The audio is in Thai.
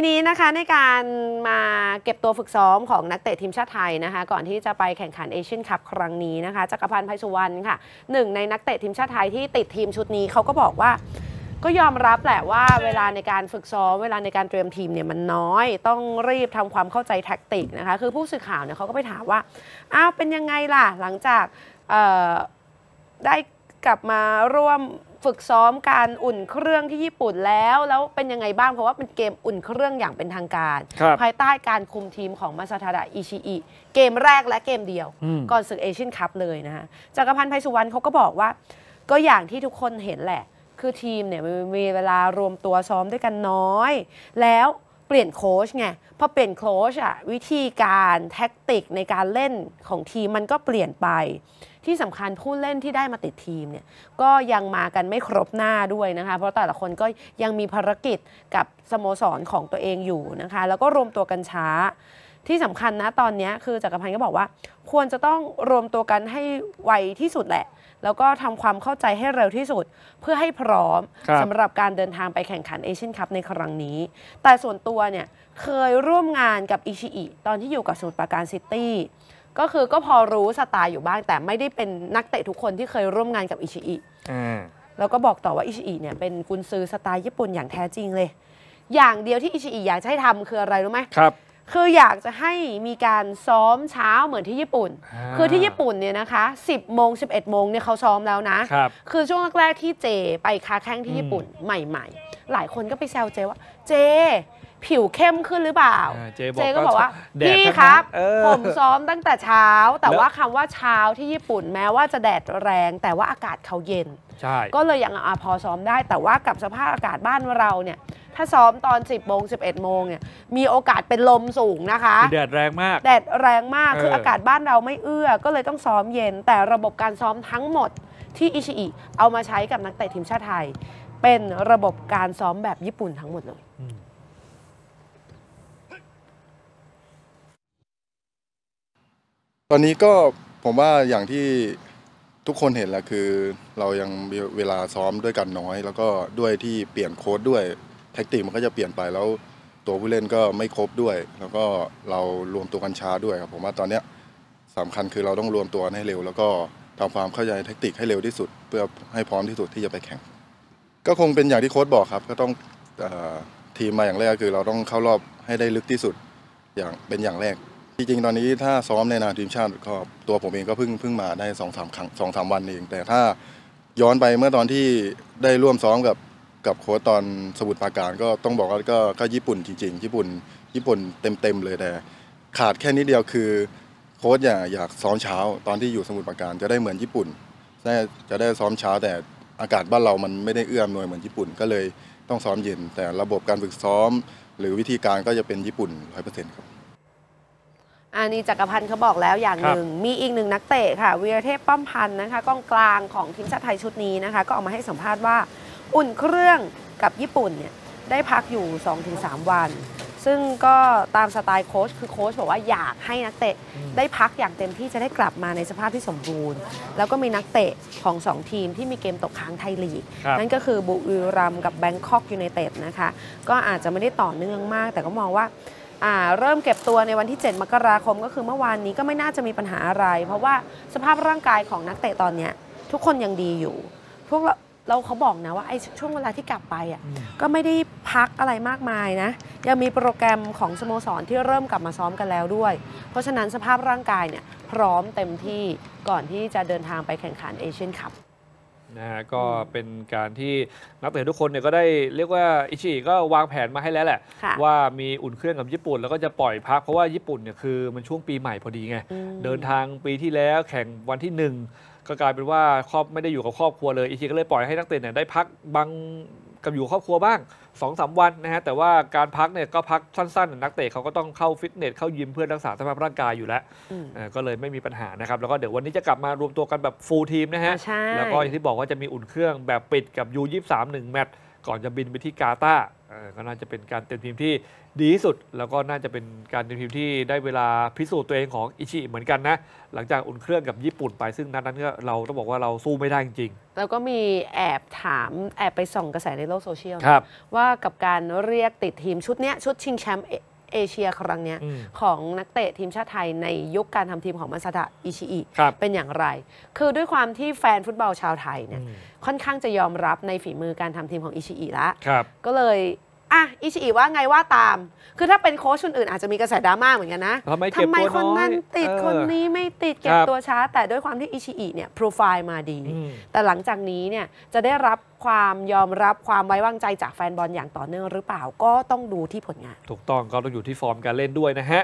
ทีนี้นะคะในการมาเก็บตัวฝึกซ้อมของนักเตะทีมชาติไทยนะคะ ก่อนที่จะไปแข่งขันเอเชียนคัพครั้งนี้นะคะจักรพันธ์ไพสุวรรณค่ะหนึ่งในนักเตะทีมชาติไทยที่ติดทีมชุดนี้เขาก็บอกว่า ก็ยอมรับแหละว่าเวลาในการฝึกซ้อมเวลาในการเตรียมทีมเนี่ยมันน้อย ต้องรีบทำความเข้าใจแท็กติกนะคะ คือผู้สื่อข่าวเนี่ยเขาก็ไปถามว่าอ้าวเป็นยังไงล่ะหลังจากได้กลับมาร่วม ฝึกซ้อมการอุ่นเครื่องที่ญี่ปุ่นแล้ว แล้วเป็นยังไงบ้างเพราะว่าเป็นเกมอุ่นเครื่องอย่างเป็นทางการครับภายใต้การคุมทีมของมาซาทาดะอิชิอิเกมแรกและเกมเดียวอืมก่อนศึก Asian Cup เลยนะคะจักรพันธ์ไพสุวรรณเขาก็บอกว่า ก็อย่างที่ทุกคนเห็นแหละ คือทีมเนี่ยมันมีเวลารวมตัวซ้อมด้วยกันน้อย แล้วเปลี่ยนโค้ชไงพอเปลี่ยนโค้ชอะวิธีการแท็กติกในการเล่นของทีมมันก็เปลี่ยนไป ที่สำคัญผู้เล่นที่ได้มาติดทีมเนี่ยก็ยังมากันไม่ครบหน้าด้วยนะคะ เพราะแต่ละคนก็ยังมีภารกิจกับสโมสรของตัวเองอยู่นะคะ แล้วก็รวมตัวกันช้าที่สำคัญนะตอนเนี้ยคือจักรพันธ์ก็บอกว่า ควรจะต้องรวมตัวกันให้ไวที่สุดแหละ แล้วก็ทำความเข้าใจให้เร็วที่สุด เพื่อให้พร้อมครับสำหรับการเดินทางไปแข่งขันเอเชียนคัพในครั้งนี้ แต่ส่วนตัวเนี่ยเคยร่วมงานกับอิชิอิตอนที่อยู่กับสมุทรปราการซิตี้ ก็คือก็พอรู้สไตล์อยู่บ้าง แต่ไม่ได้เป็นนักเตะทุกคนที่เคยร่วมงานกับอิชิอิอ่าแล้วก็บอกต่อว่าอิชิอิเนี่ยเป็นกุนซือสไตล์ญี่ปุ่นอย่างแท้จริงเลย อย่างเดียวที่อิชิอิอยากจะให้ทำคืออะไรรู้ไหมครับคืออยากจะให้มีการซ้อมเช้าเหมือนที่ญี่ปุ่นอ่าคือที่ญี่ปุ่นเนี่ยนะคะ 10โมง11โมงเนี่ยเขาซ้อมแล้วนะครับคือช่วงแรกๆที่เจไปค้าแข้งที่อืมญี่ปุ่นใหม่ ๆ หลายคนก็ไปแซวเจว่า เจ ผิวเข้มขึ้นหรือเปล่า อ่าเจเจก็บอกว่าแดดพี่ทั้งนั้นครับ เออ ผมซ้อมตั้งแต่เช้า แต่แล้วว่าคำว่าเช้าที่ญี่ปุ่นแม้ว่าจะแดดแรง แต่ว่าอากาศเขาเย็น ใช่ก็เลยยังอะพอซ้อมได้ แต่ว่ากับสภาพอากาศบ้านเราเนี่ย ถ้าซ้อมตอน 10โมง11 โมงเนี่ยมีโอกาสเป็นลมสูงนะคะ คือแดดแรงมาก แดดแรงมากเออคืออากาศบ้านเราไม่เอื้อ ก็เลยต้องซ้อมเย็น แต่ระบบการซ้อมทั้งหมดที่อิชิอิเอามาใช้กับนักเตะทีมชาติไทย เป็นระบบการซ้อมแบบญี่ปุ่นทั้งหมดเลย อืม ตอนนี้ก็ผมว่าอย่างที่ทุกคนเห็นแหละคือ เรายังมีเวลาซ้อมด้วยกันน้อย แล้วก็ด้วยที่เปลี่ยนโค้ดด้วยแท็กติกมันก็จะเปลี่ยนไปแล้วตัวผู้เล่นก็ไม่ครบด้วย แล้วก็เรารวมตัวกันช้าด้วยครับผมว่าตอนเนี้ยสำคัญคือเราต้องรวมตัวให้เร็ว แล้วก็ทำความเข้าใจแท็กติกให้เร็วที่สุด เพื่อให้พร้อมที่สุดที่จะไปแข่ง ก็คงเป็นอย่างที่โค้ดบอกครับ ก็ต้องอทีมมาอย่างแรกคือเราต้องเข้ารอบให้ได้ลึกที่สุดอย่างเป็นอย่างแรก จริงๆ ตอนนี้ถ้าซ้อมในนามทีมชาติก็ตัวผมเองก็เพิ่งเพิ่งมาได้สองสามครั้งสองสามวันเอง แต่ถ้าย้อนไปเมื่อตอนที่ได้ร่วมซ้อมกับกับโค้ชตอนสมุทรปราการก็ต้องบอกว่าก็ก็ญี่ปุ่นจริง ๆ ญี่ปุ่นญี่ปุ่นเต็มๆเลยแต่ขาดแค่นิดเดียวคือโค้ชอยากอยากซ้อมเช้าตอนที่อยู่สมุทรปราการจะได้เหมือนญี่ปุ่นจะได้ซ้อมเช้าแต่อากาศบ้านเรามันไม่ได้เอื้ออำนวยเหมือนญี่ปุ่นก็เลยต้องซ้อมเย็น แต่ระบบการฝึกซ้อม หรือวิธีการก็จะเป็นญี่ปุ่นร้อยเปอร์เซ็นต์ครับ อันนี้จักรพันธ์เขาบอกแล้วอย่างหนึ่ง มีอีกหนึ่งนักเตะค่ะวีรเทพป้อมพันธ์นะคะกองกลางของทีมชาติไทยชุดนี้นะคะ ก็ออกมาให้สัมภาษณ์ว่าอุ่นเครื่องกับญี่ปุ่นเนี่ยได้พักอยู่ 2-3 วัน ซึ่งก็ตามสไตล์โค้ชคือโค้ชบอกว่าอยากให้นักเตะได้พักอย่างเต็มที่จะได้กลับมาในสภาพที่สมบูรณ์ แล้วก็มีนักเตะของ 2 ทีมที่มีเกมตกค้างไทยลีกครับนั่นก็คือบุรีรัมย์กับแบงคอกยูไนเต็ดนะคะ ก็อาจจะไม่ได้ต่อเนื่องมาก แต่ก็มองว่าอ่า เริ่มเก็บตัวในวันที่ 7 มกราคมก็คือเมื่อวานนี้ก็ไม่น่าจะมีปัญหาอะไร เพราะว่าสภาพร่างกายของนักเตะตอนเนี้ยทุกคนยังดีอยู่ พวกเราเราเขาบอกนะว่าไอ้ช่วงเวลาที่กลับไปอะก็ไม่ได้พักอะไรมากมายนะ ยังมีโปรแกรมของสโมสรที่เริ่มกลับมาซ้อมกันแล้วด้วย เพราะฉะนั้นสภาพร่างกายเนี่ยพร้อมเต็มที่ก่อนที่จะเดินทางไปแข่งขันเอเชียนคัพ นะฮะก็เป็นการที่นักเตะทุกคนเนี่ยก็ได้เรียกว่าอิชิก็วางแผนมาให้แล้วแหละ ค่ะว่ามีอุ่นเครื่องกับญี่ปุ่น แล้วก็จะปล่อยพักเพราะว่าญี่ปุ่นเนี่ยคือมันช่วงปีใหม่พอดีไง อืม เดินทางปีที่แล้วแข่งวันที่หนึ่งก็กลายเป็นว่าครอบไม่ได้อยู่กับครอบครัวเลยอิชิก็เลยปล่อยให้นักเตะเนี่ยได้พักบ้าง กับอยู่ครอบครัวบ้าง2-3วันนะฮะแต่ว่าการพักเนี่ยก็พักสั้นๆ นักเตะเขาก็ต้องเข้าฟิตเนสเข้ายิมเพื่อรักษาสภาพร่างกายอยู่แล้วอืมอ่าก็เลยไม่มีปัญหานะครับ แล้วก็เดี๋ยววันนี้จะกลับมารวมตัวกันแบบ full team นะฮะอ่าใช่แล้วก็อย่างที่บอกว่าจะมีอุ่นเครื่องแบบปิดกับ U23 1แมตช์ ก่อนจะบินไปที่กาตาร์เอ่อก็น่าจะเป็นการเตรียมทีมที่ดีที่สุด แล้วก็น่าจะเป็นการเตรียมทีมที่ได้เวลาพิสูจน์ตัวเองของอิชิเหมือนกันนะ หลังจากอุ่นเครื่องกับญี่ปุ่นไปซึ่งนัดนั้นก็เราต้องบอกว่าเราสู้ไม่ได้จริงแล้วก็มีแอบถามแอบไปส่องกระแสในโลกโซเชียลๆครับว่ากับการเรียกติดทีมชุดเนี้ยชุดชิงแชมป์ เอเอเชียครั้งเนี้ยอืมของนักเตะทีมชาติไทยในยุคการทำทีมของมาซาดะอิชิอิครับเป็นอย่างไร คือด้วยความที่แฟนฟุตบอลชาวไทยเนี่ยอืมค่อนข้างจะยอมรับในฝีมือการทำทีมของอิชิอิละครับก็เลย อะอิชิอิว่าไงว่าตาม คือถ้าเป็นโค้ชคนอื่นอาจจะมีกระแสดราม่าเหมือนกันนะทำไมเก็บตัวคนนั้นน้อยติดเออคนนี้ไม่ติดเก็คบรับตัวช้า แต่ด้วยความที่อิชิอิเนี่ยโปรไฟล์มาดีอืมแต่หลังจากนี้เนี่ยจะได้รับความยอมรับความไว้วางใจจากแฟนบอลอย่างต่อเนื่องหรือเปล่าก็ต้องดูที่ผลงาน ถูกต้องก็ต้องอยู่ที่ฟอร์มการเล่นด้วยนะฮะ